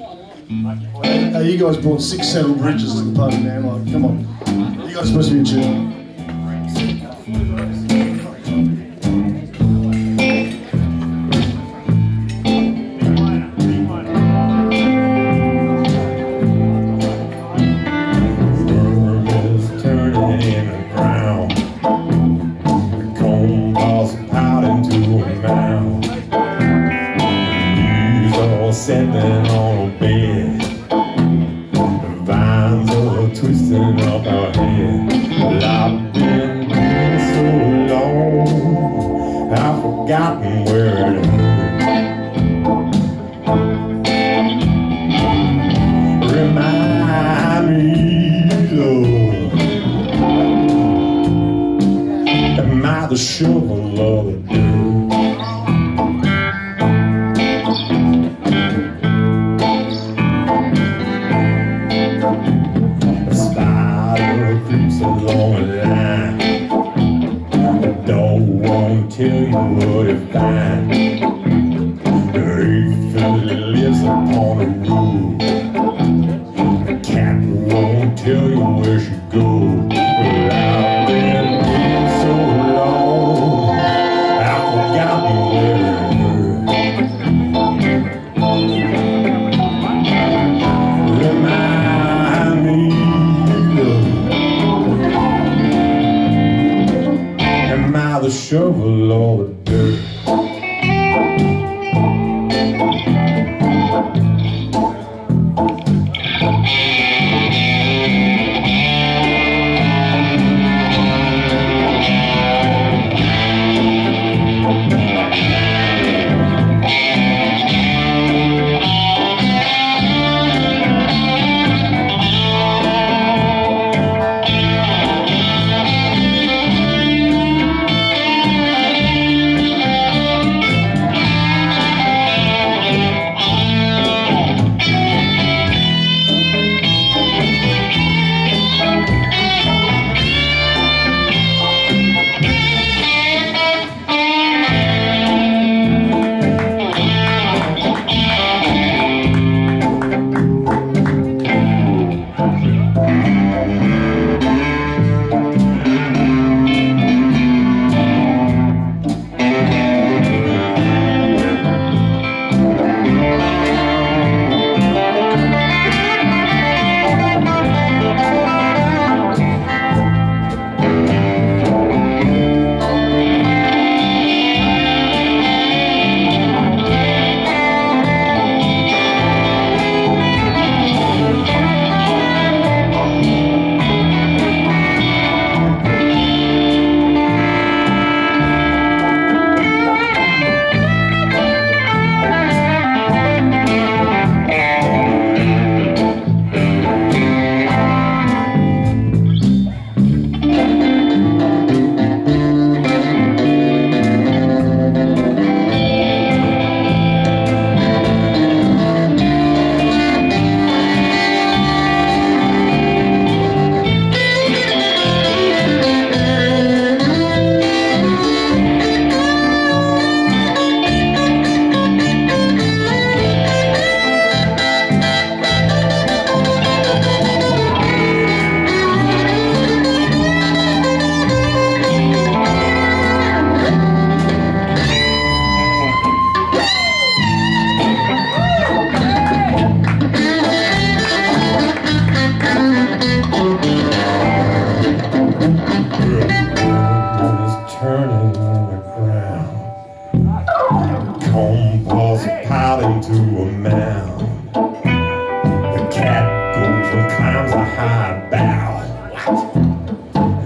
Mm. Hey, you guys brought six settled bridges to the party, man. Like, come on. You guys supposed to be in tune. sitting on a bed. The vines are twisting up our head. I've been gone so long, I've forgotten where it happened. Remind me, Lord, am I the shovel of the dirt? on till you would have died. Eight Philly lives upon a roof. The Cat won't tell you where she goes. shovel all the dirt.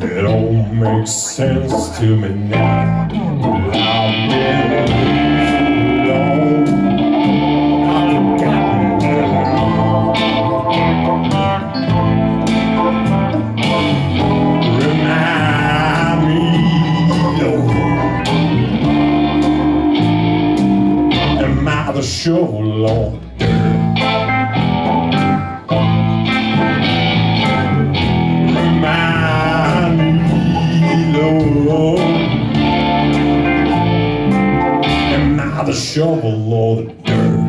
It all makes sense to me now. I've been alone. I've forgotten where Remind me, Am I the show, Lord? shovel all the dirt.